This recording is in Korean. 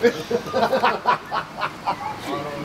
아,